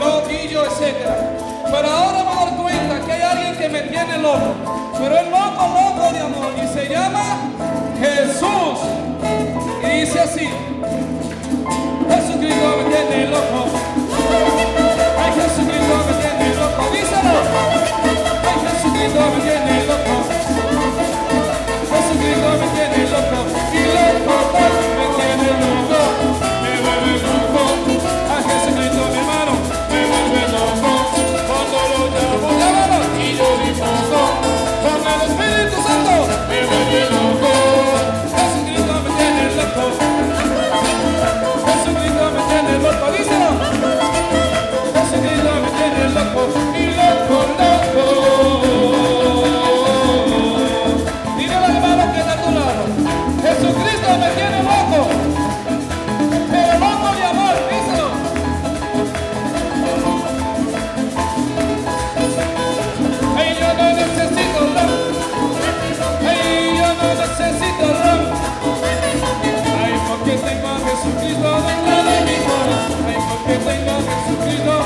loquillo, etc. Pero ahora me doy cuenta que hay alguien que me tiene loco. Pero es loco, loco de amor. Y se Presidente